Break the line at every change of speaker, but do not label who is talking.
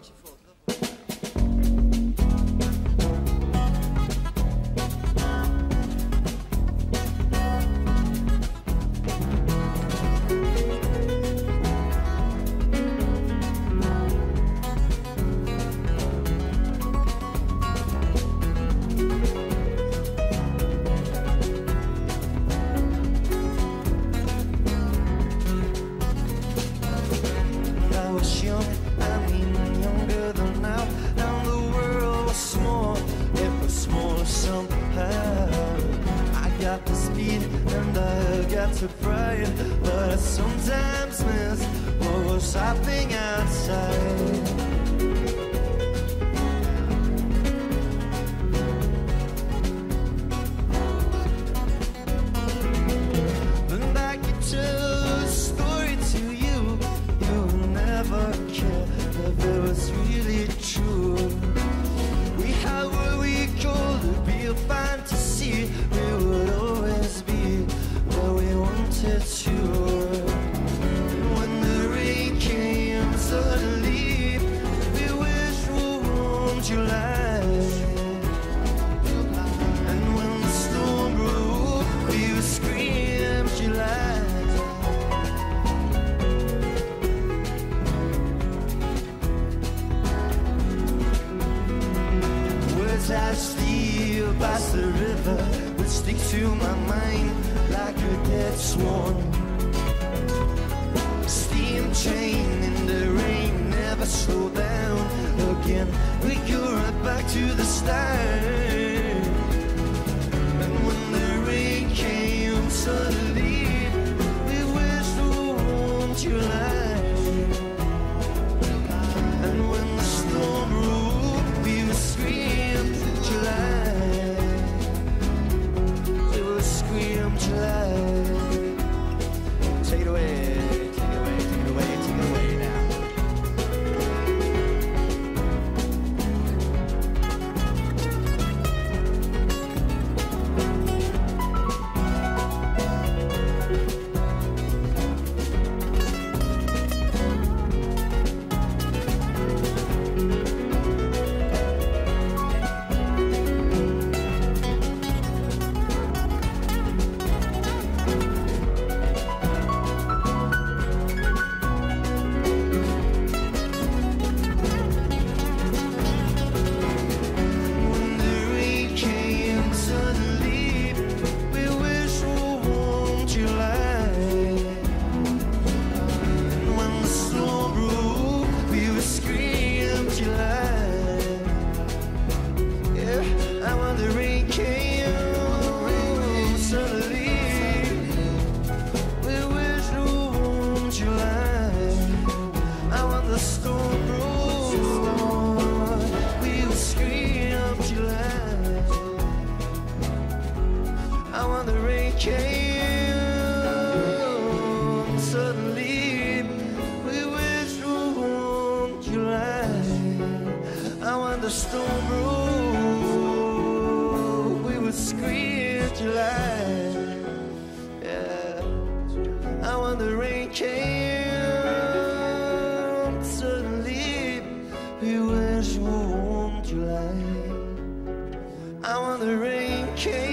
onde for. and I got to pray. But I sometimes miss what was happening outside. I steal past the river would stick to my mind like a dead swan. Steam train in the rain, never slow down again. We go right back to the start. storm road, we would scream July. Yeah. And when the rain came, suddenly we went to warm July. And when the rain came.